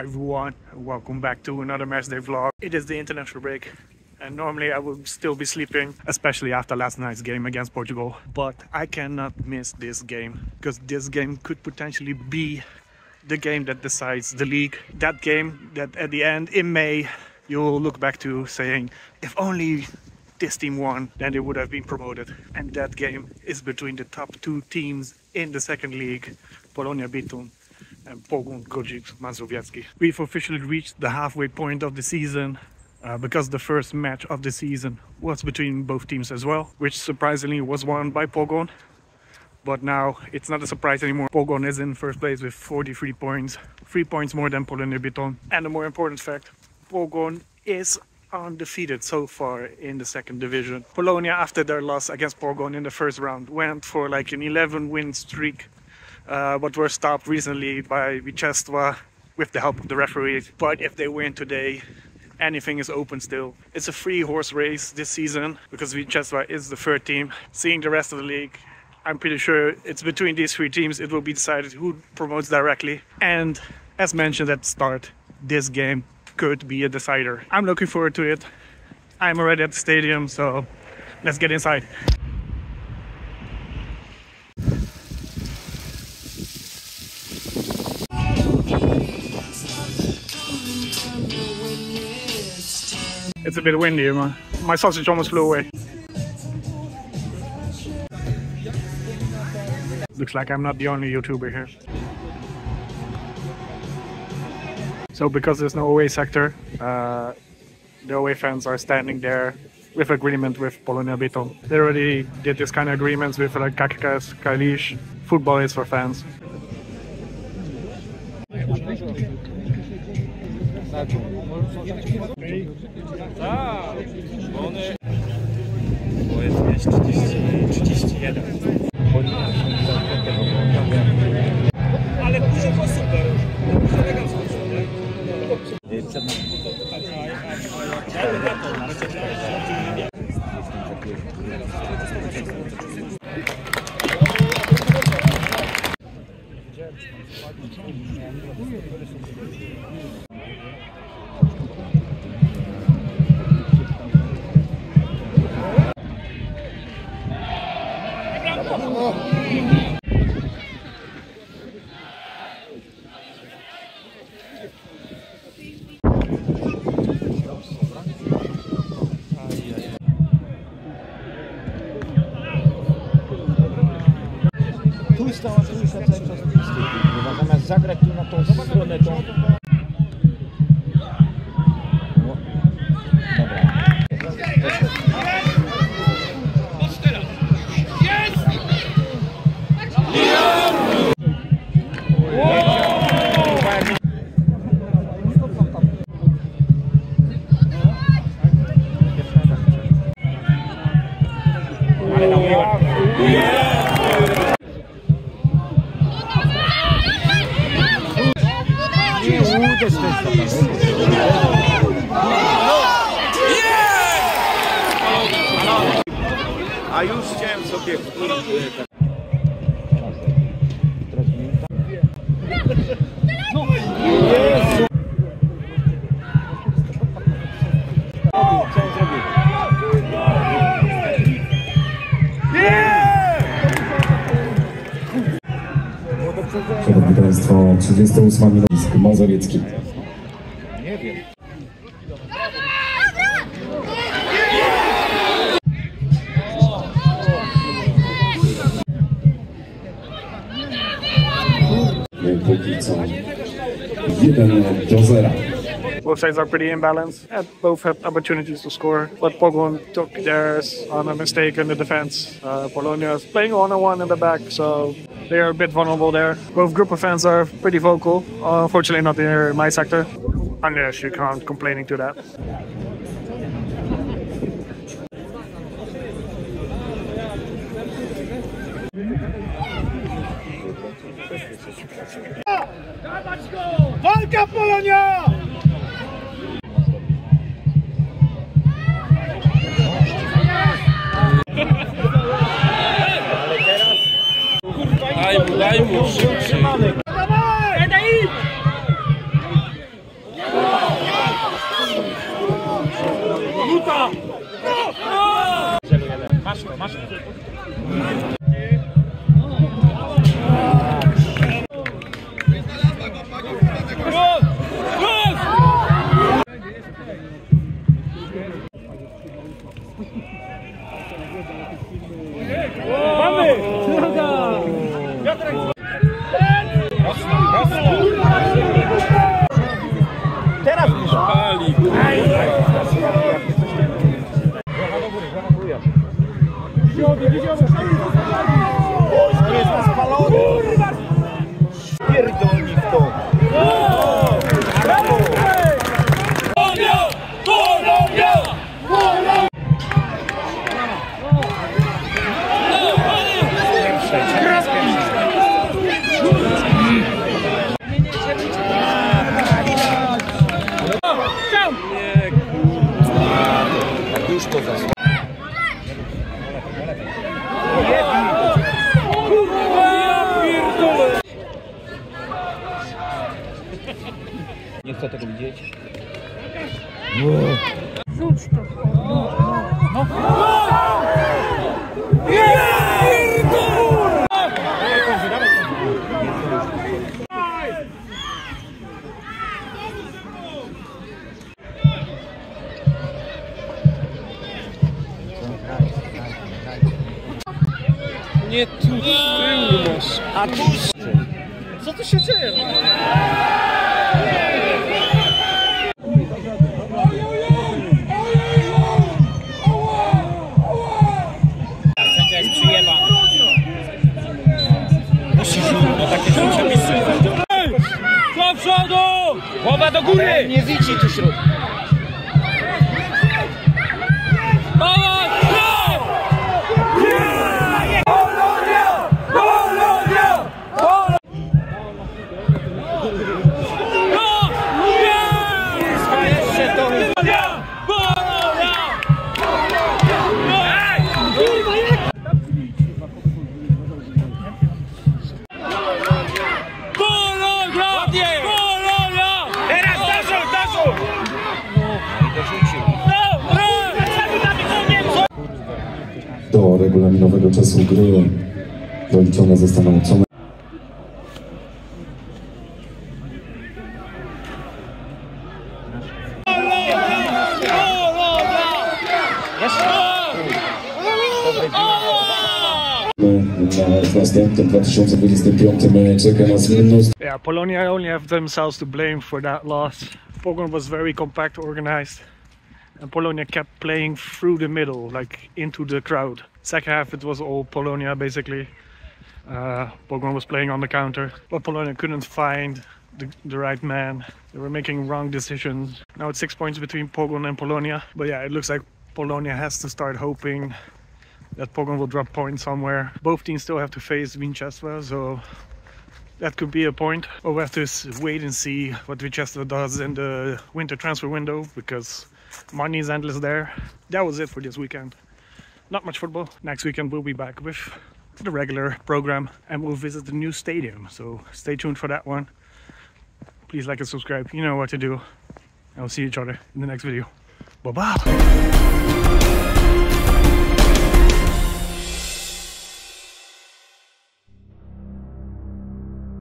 everyone, welcome back to another match day vlog. It is the international break and normally I would still be sleeping, especially after last night's game against Portugal. But I cannot miss this game because this game could potentially be the game that decides the league. That game that at the end in May you'll look back to saying, if only this team won, then they would have been promoted. And that game is between the top two teams in the second league, Polonia Bytom and Pogoń Grodzisk Mazowiecki. We've officially reached the halfway point of the season uh, because the first match of the season was between both teams as well, which surprisingly was won by Pogoń. But now it's not a surprise anymore. Pogoń is in first place with 43 points, three points more than Polonia Bytom. And the more important fact, Pogoń is undefeated so far in the second division. Polonia, after their loss against Pogoń in the first round, went for like an 11 win streak, uh, but were stopped recently by Wieczysta with the help of the referees. But if they win today, anything is open still. It's a free horse race this season because Wieczysta is the third team. Seeing the rest of the league, I'm pretty sure it's between these three teams it will be decided who promotes directly. And as mentioned at the start, this game could be a decider. I'm looking forward to it. I'm already at the stadium, so let's get inside. It's a bit windy, man. My sausage almost flew away. Looks like I'm not the only YouTuber here. So because there's no away sector, uh, the away fans are standing there with agreement with Polonia Bytom. They already did this kind of agreements with like KKS, Kalisz. Football is for fans. Na dżungli. Tak, one... Bo jest 31. Ale dużo było super. Dużo elegancko szło, tak? Przed nami. myślała, że Misia cały czas Natomiast zagrać tu na tą stronę, tą A już chciałem sobie? Szanowni Państwo, 38 minut Mazowiecki. Nie wiem. Póki co 1 do 0. Both sides are pretty imbalanced and both have opportunities to score. But Pogoń took theirs on a mistake in the defense. Uh, Polonia is playing one-on-one in the back, so they are a bit vulnerable there. Both group of fans are pretty vocal. Uh, unfortunately, not in my sector. Unless you can't complaining to that. Walka Polonia! Nie, kurwa. Już to zasłonię. Nie chcę tego widzieć. Rzuć to. No. no. Nie tu, tył masz. A tu... Co tu się dzieje? Do przodu! Głowa do góry! Nie widzi tu środka. Regulaminowego czasu gry doliczone zostaną? Co w następnym 2025 czeka nas mnóstwo Yeah, Polonia only have themselves to blame for that loss. Pogon was very compact, organized, and Polonia kept playing through the middle, like into the crowd. Second half, it was all Polonia basically. Uh, Pogon was playing on the counter, but Polonia couldn't find the, the right man. They were making wrong decisions. Now it's six points between Pogon and Polonia, but yeah, it looks like Polonia has to start hoping that Pogon will drop points somewhere. Both teams still have to face Wieczysta, so that could be a point. But we have to wait and see what Wieczysta does in the winter transfer window because money is endless there. That was it for this weekend. Not much football. Next weekend we'll be back with the regular program and we'll visit the new stadium. So stay tuned for that one. Please like and subscribe. You know what to do. And we'll see each other in the next video. Bye bye.